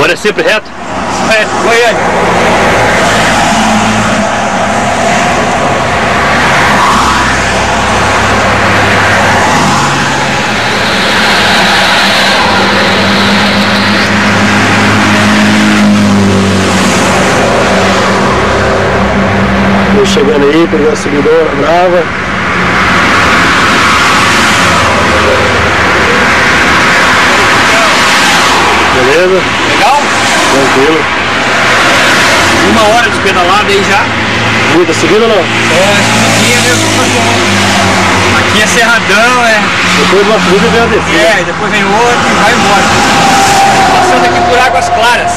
Agora é sempre reto? É, Goiânia. Tô chegando aí, pegando a subidora brava. Beleza? Tranquilo. Uma hora de pedalada aí já. Muita subida ou não? É, subidinha mesmo. Aqui é serradão, é. Depois de uma subida vem a descer. É, depois vem outro e vai embora. Passando aqui por Águas Claras.